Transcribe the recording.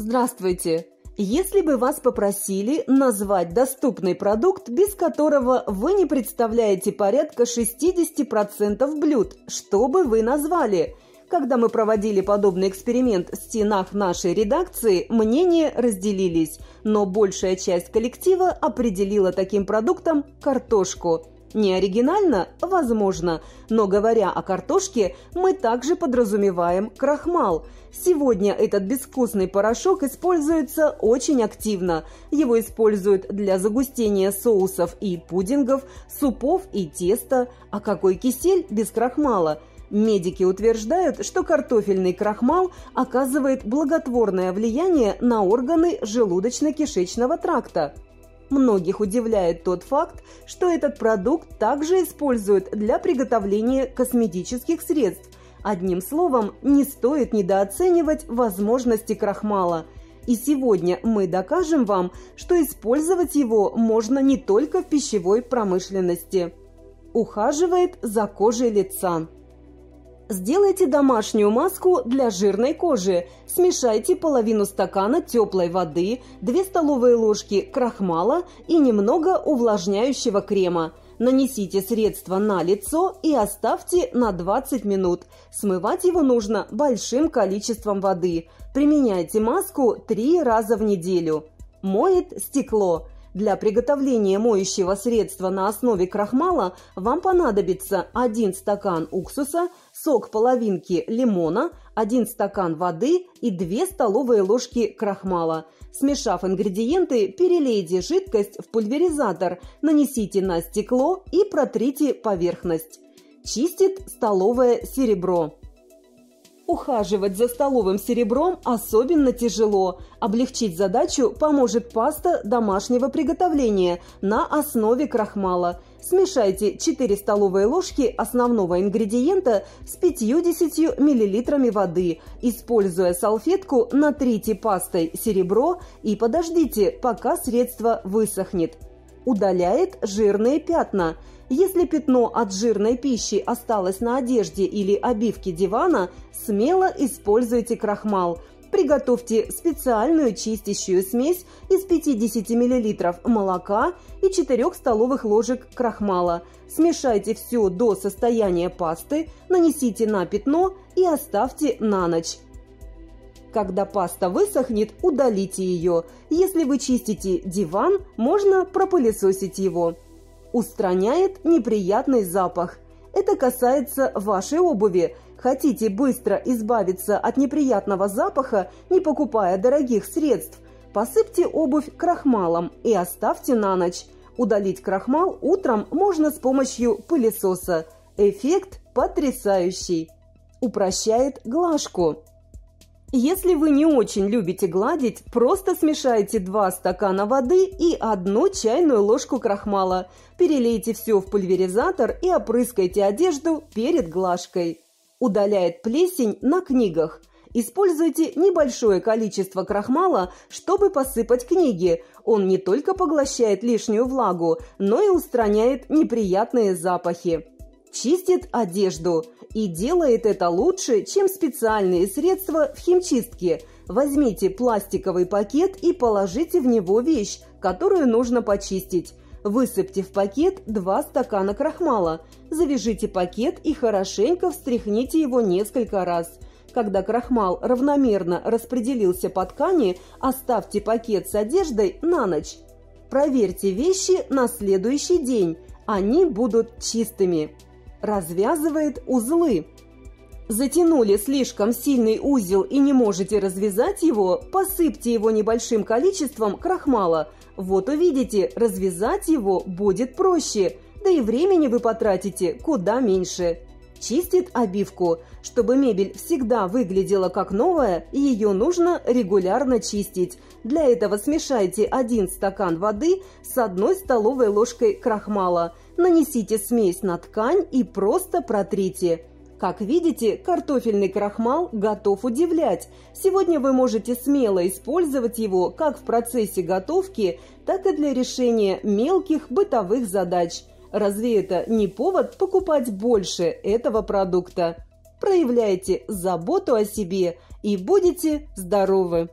Здравствуйте! Если бы вас попросили назвать доступный продукт, без которого вы не представляете порядка 60% блюд, что бы вы назвали? Когда мы проводили подобный эксперимент в стенах нашей редакции, мнения разделились, но большая часть коллектива определила таким продуктом картошку – не оригинально? Возможно. Но говоря о картошке, мы также подразумеваем крахмал. Сегодня этот безвкусный порошок используется очень активно. Его используют для загустения соусов и пудингов, супов и теста. А какой кисель без крахмала? Медики утверждают, что картофельный крахмал оказывает благотворное влияние на органы желудочно-кишечного тракта. Многих удивляет тот факт, что этот продукт также используют для приготовления косметических средств. Одним словом, не стоит недооценивать возможности крахмала. И сегодня мы докажем вам, что использовать его можно не только в пищевой промышленности. Ухаживает за кожей лица. Сделайте домашнюю маску для жирной кожи. Смешайте половину стакана теплой воды, 2 столовые ложки крахмала и немного увлажняющего крема. Нанесите средство на лицо и оставьте на 20 минут. Смывать его нужно большим количеством воды. Применяйте маску 3 раза в неделю. Моет стекло. Для приготовления моющего средства на основе крахмала вам понадобится 1 стакан уксуса, сок половинки лимона, 1 стакан воды и 2 столовые ложки крахмала. Смешав ингредиенты, перелейте жидкость в пульверизатор, нанесите на стекло и протрите поверхность. Чистит столовое серебро. Ухаживать за столовым серебром особенно тяжело. Облегчить задачу поможет паста домашнего приготовления на основе крахмала. Смешайте 4 столовые ложки основного ингредиента с 50 мл воды. Используя салфетку, натрите пастой серебро и подождите, пока средство высохнет. Удаляет жирные пятна – если пятно от жирной пищи осталось на одежде или обивке дивана, смело используйте крахмал. Приготовьте специальную чистящую смесь из 50 мл молока и 4 столовых ложек крахмала. Смешайте все до состояния пасты, нанесите на пятно и оставьте на ночь. Когда паста высохнет, удалите ее. Если вы чистите диван, можно пропылесосить его устраняет неприятный запах. Это касается вашей обуви. Хотите быстро избавиться от неприятного запаха, не покупая дорогих средств? Посыпьте обувь крахмалом и оставьте на ночь. Удалить крахмал утром можно с помощью пылесоса. Эффект потрясающий. Упрощает глажку. Если вы не очень любите гладить, просто смешайте 2 стакана воды и одну чайную ложку крахмала. Перелейте все в пульверизатор и опрыскайте одежду перед глажкой. Удаляет плесень на книгах. Используйте небольшое количество крахмала, чтобы посыпать книги. Он не только поглощает лишнюю влагу, но и устраняет неприятные запахи. Чистит одежду и делает это лучше, чем специальные средства в химчистке. Возьмите пластиковый пакет и положите в него вещь, которую нужно почистить. Высыпьте в пакет 2 стакана крахмала. Завяжите пакет и хорошенько встряхните его несколько раз. Когда крахмал равномерно распределился по ткани, оставьте пакет с одеждой на ночь. Проверьте вещи на следующий день. Они будут чистыми развязывает узлы. Затянули слишком сильный узел и не можете развязать его, посыпьте его небольшим количеством крахмала. Вот увидите, развязать его будет проще, да и времени вы потратите куда меньше. Чистит обивку. Чтобы мебель всегда выглядела как новая, ее нужно регулярно чистить. Для этого смешайте один стакан воды с одной столовой ложкой крахмала – Нанесите смесь на ткань и просто протрите. Как видите, картофельный крахмал готов удивлять. Сегодня вы можете смело использовать его как в процессе готовки, так и для решения мелких бытовых задач. Разве это не повод покупать больше этого продукта? Проявляйте заботу о себе и будете здоровы!